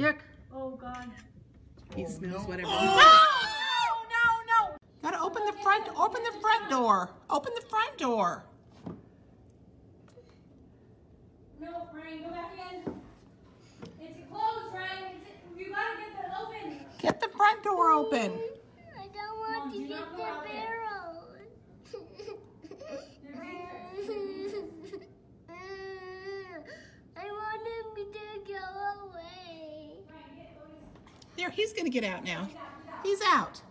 Dick. Oh, God. He oh, smells whatever. Oh, no, no. Gotta open the front, open the front door. Open the front door. No, Ryan, go back in. It's closed, Ryan. It's, you gotta get that open. Get the front door open. I don't want Mom, to do get not the go out there. barrel. I want him to go away. There, he's gonna get out now. He's out.